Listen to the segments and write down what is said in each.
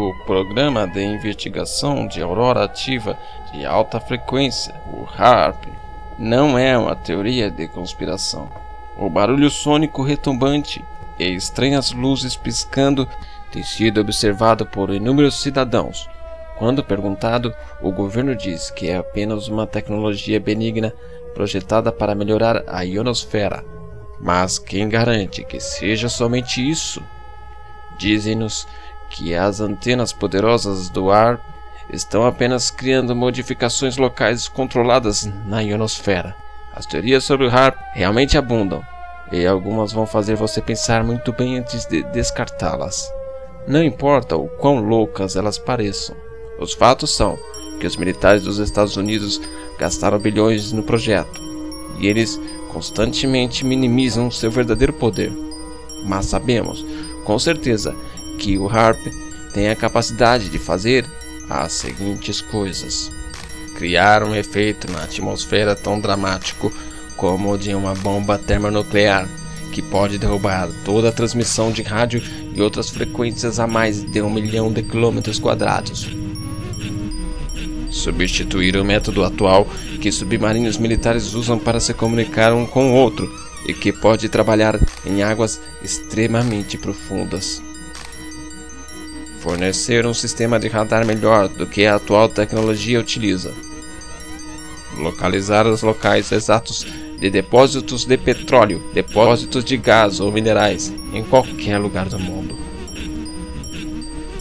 O Programa de Investigação de Aurora Ativa de Alta Frequência, o HARP, não é uma teoria de conspiração. O barulho sônico retumbante e estranhas luzes piscando tem sido observado por inúmeros cidadãos. Quando perguntado, o governo diz que é apenas uma tecnologia benigna projetada para melhorar a ionosfera. Mas quem garante que seja somente isso? Dizem-nos que as antenas poderosas do ar estão apenas criando modificações locais controladas na ionosfera. As teorias sobre o HARP realmente abundam, e algumas vão fazer você pensar muito bem antes de descartá-las. Não importa o quão loucas elas pareçam, os fatos são que os militares dos Estados Unidos gastaram bilhões no projeto, e eles constantemente minimizam seu verdadeiro poder. Mas sabemos, com certeza, que o HARP tem a capacidade de fazer as seguintes coisas: criar um efeito na atmosfera tão dramático como o de uma bomba termonuclear, que pode derrubar toda a transmissão de rádio e outras frequências a mais de um milhão de quilômetros quadrados. Substituir o método atual que submarinos militares usam para se comunicar um com o outro e que pode trabalhar em águas extremamente profundas fornecer um sistema de radar melhor do que a atual tecnologia utiliza, localizar os locais exatos de depósitos de petróleo, depósitos de gás ou minerais em qualquer lugar do mundo.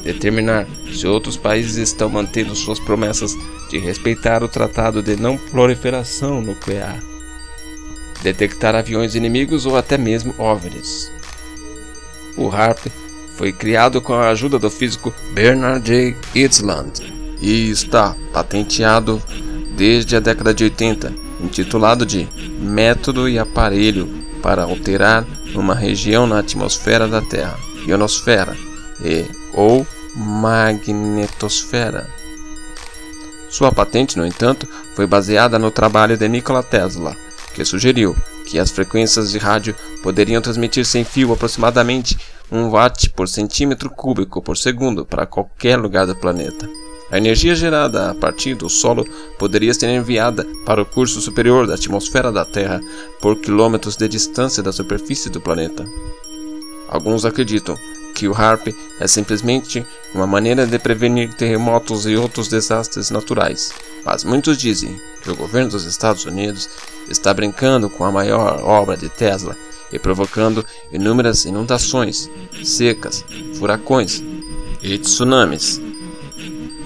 Determinar se outros países estão mantendo suas promessas de respeitar o Tratado de Não Proliferação Nuclear. Detectar aviões inimigos ou até mesmo OVNIs. O HARP foi criado com a ajuda do físico Bernard J. Eastland e está patenteado desde a década de 80, intitulado de Método e Aparelho para alterar uma região na atmosfera da Terra, ionosfera e ou magnetosfera. Sua patente, no entanto, foi baseada no trabalho de Nikola Tesla, que sugeriu que as frequências de rádio poderiam transmitir sem fio aproximadamente 1 watt por centímetro cúbico por segundo para qualquer lugar do planeta. A energia gerada a partir do solo poderia ser enviada para o curso superior da atmosfera da Terra por quilômetros de distância da superfície do planeta. Alguns acreditam que o HARP é simplesmente uma maneira de prevenir terremotos e outros desastres naturais, mas muitos dizem que o governo dos Estados Unidos está brincando com a maior obra de Tesla e provocando inúmeras inundações, secas, furacões e tsunamis.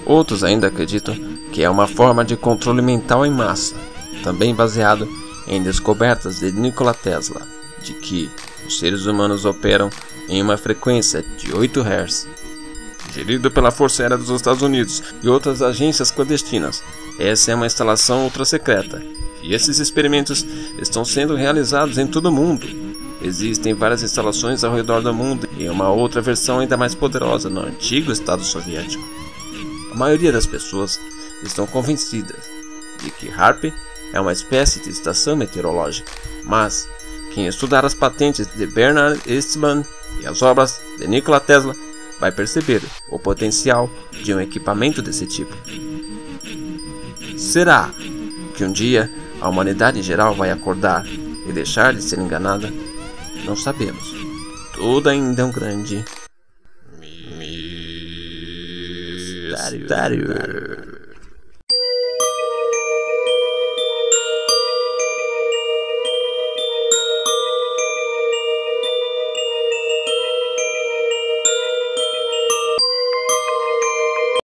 Outros ainda acreditam que é uma forma de controle mental em massa, também baseado em descobertas de Nikola Tesla, de que os seres humanos operam em uma frequência de 8 Hz. Gerido pela Força Aérea dos Estados Unidos e outras agências clandestinas, essa é uma instalação ultra secreta e esses experimentos estão sendo realizados em todo o mundo Existem várias instalações ao redor do mundo e uma outra versão ainda mais poderosa no antigo Estado Soviético. A maioria das pessoas estão convencidas de que HARP é uma espécie de estação meteorológica, mas quem estudar as patentes de Bernard Eastman e as obras de Nikola Tesla vai perceber o potencial de um equipamento desse tipo. Será que um dia a humanidade em geral vai acordar e deixar de ser enganada? Não sabemos. Tudo ainda é um grande mistério. mistério.